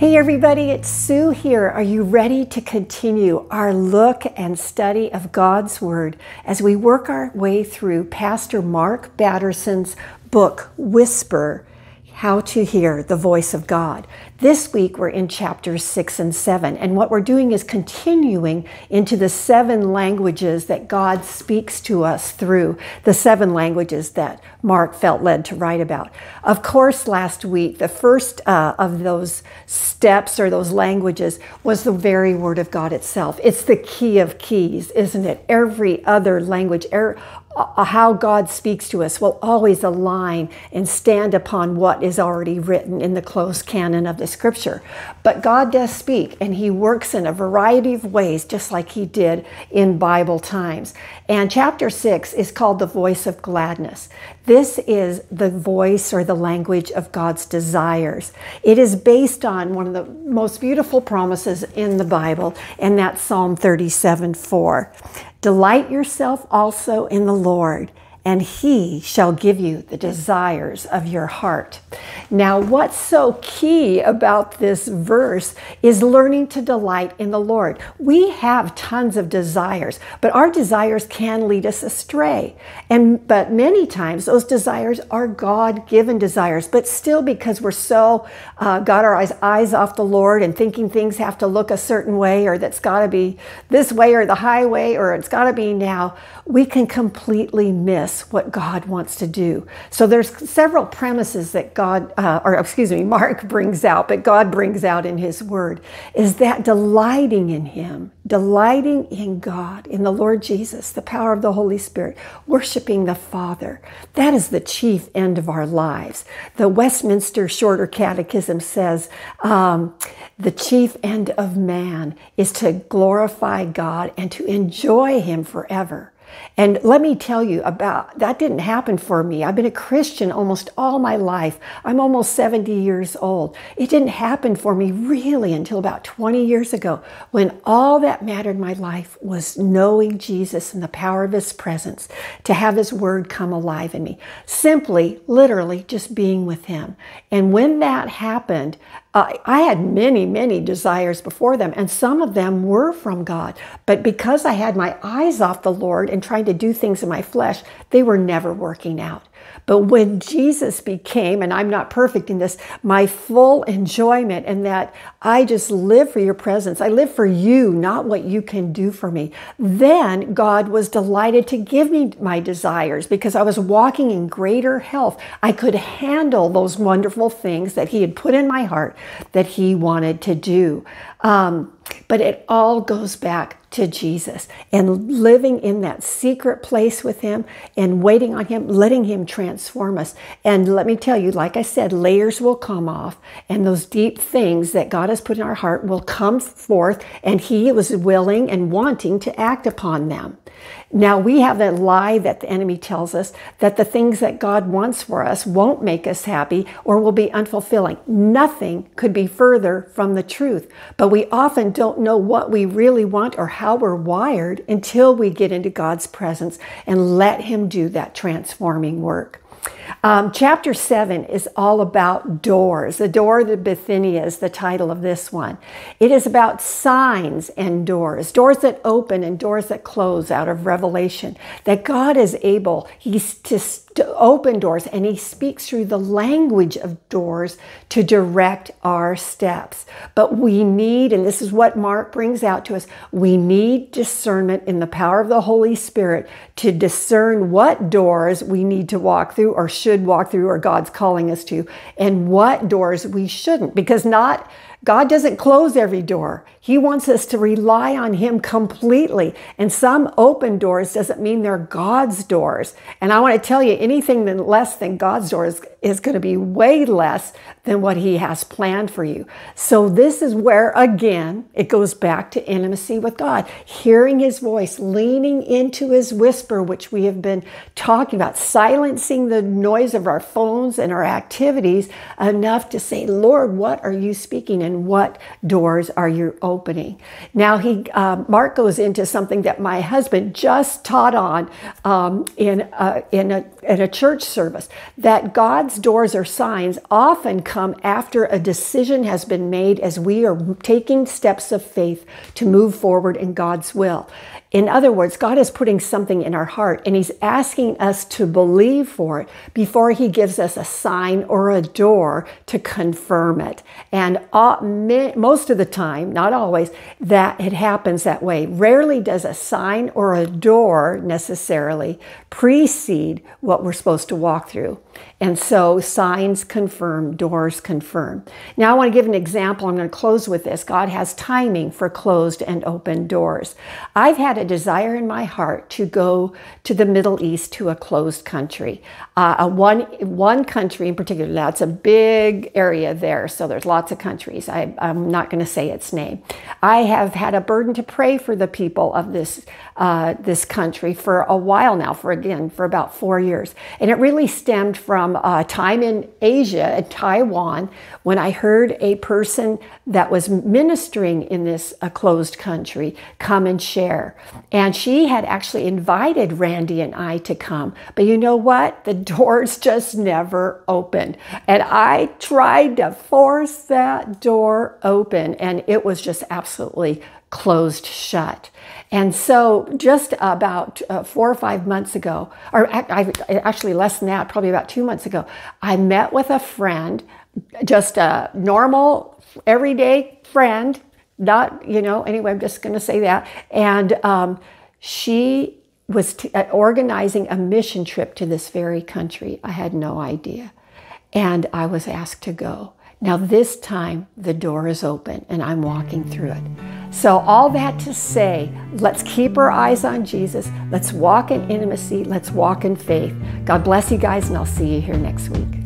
Hey everybody, it's Sue here. Are you ready to continue our look and study of God's Word as we work our way through Pastor Mark Batterson's book, Whisper how to hear the voice of God. This week we're in chapters six and seven, and what we're doing is continuing into the seven languages that God speaks to us through, the seven languages that Mark felt led to write about. Of course, last week, the first uh, of those steps or those languages was the very Word of God itself. It's the key of keys, isn't it? Every other language, er, uh, how God speaks to us will always align and stand upon what is already written in the closed canon of the scripture. But God does speak and he works in a variety of ways, just like he did in Bible times. And chapter six is called the voice of gladness. This is the voice or the language of God's desires. It is based on one of the most beautiful promises in the Bible, and that's Psalm 37 4. Delight yourself also in the Lord, and he shall give you the desires of your heart. Now, what's so key about this verse is learning to delight in the Lord. We have tons of desires, but our desires can lead us astray. And but many times those desires are God-given desires, but still because we're so uh, got our eyes, eyes off the Lord and thinking things have to look a certain way or that's got to be this way or the highway or it's got to be now, we can completely miss what God wants to do. So there's several premises that God, uh, or excuse me, Mark brings out, but God brings out in His Word, is that delighting in Him, delighting in God, in the Lord Jesus, the power of the Holy Spirit, worshiping the Father. That is the chief end of our lives. The Westminster Shorter Catechism says um, the chief end of man is to glorify God and to enjoy Him forever. And let me tell you about that didn't happen for me. I've been a Christian almost all my life. I'm almost 70 years old. It didn't happen for me really until about 20 years ago when all that mattered in my life was knowing Jesus and the power of his presence, to have his word come alive in me. Simply, literally, just being with him. And when that happened, uh, I had many, many desires before them, and some of them were from God. But because I had my eyes off the Lord and trying to do things in my flesh, they were never working out. But when Jesus became, and I'm not perfect in this, my full enjoyment and that I just live for your presence, I live for you, not what you can do for me, then God was delighted to give me my desires because I was walking in greater health. I could handle those wonderful things that He had put in my heart that He wanted to do. Um, but it all goes back to Jesus and living in that secret place with Him and waiting on Him, letting Him transform us. And let me tell you, like I said, layers will come off, and those deep things that God has put in our heart will come forth, and He was willing and wanting to act upon them. Now, we have that lie that the enemy tells us that the things that God wants for us won't make us happy or will be unfulfilling. Nothing could be further from the truth. But we often don't know what we really want or how we're wired until we get into God's presence and let Him do that transforming work. Um, chapter 7 is all about doors. The door of the Bithynia is the title of this one. It is about signs and doors, doors that open and doors that close out of Revelation. That God is able, He's to to open doors and he speaks through the language of doors to direct our steps. But we need, and this is what Mark brings out to us, we need discernment in the power of the Holy Spirit to discern what doors we need to walk through or should walk through or God's calling us to, and what doors we shouldn't. Because not God doesn't close every door. He wants us to rely on Him completely. And some open doors doesn't mean they're God's doors. And I want to tell you, anything less than God's doors is going to be way less than what He has planned for you. So, this is where, again, it goes back to intimacy with God, hearing His voice, leaning into His whisper, which we have been talking about, silencing the noise of our phones and our activities enough to say, Lord, what are you speaking? Determine what doors are you opening. Now he uh, Mark goes into something that my husband just taught on um, in a, in a in a church service that God's doors or signs often come after a decision has been made as we are taking steps of faith to move forward in God's will. In other words, God is putting something in our heart and He's asking us to believe for it before He gives us a sign or a door to confirm it. And most of the time, not always, that it happens that way. Rarely does a sign or a door necessarily precede what we're supposed to walk through. And so signs confirm, doors confirm. Now I want to give an example. I'm going to close with this. God has timing for closed and open doors. I've had a desire in my heart to go to the Middle East to a closed country. Uh, one, one country in particular, that's a big area there, so there's lots of countries. I, I'm not going to say its name. I have had a burden to pray for the people of this, uh, this country for a while now, for again, for about four years. And it really stemmed from a time in Asia, in Taiwan, when I heard a person that was ministering in this uh, closed country come and share. And she had actually invited Randy and I to come. But you know what? The doors just never opened. And I tried to force that door open, and it was just absolutely closed shut. And so, just about uh, four or five months ago, or I, actually less than that, probably about two months ago, I met with a friend, just a normal, everyday friend, not, you know, anyway, I'm just going to say that. And um, she was t- uh, organizing a mission trip to this very country. I had no idea. And I was asked to go. Now, this time the door is open and I'm walking through it. So, all that to say, let's keep our eyes on Jesus. Let's walk in intimacy. Let's walk in faith. God bless you guys, and I'll see you here next week.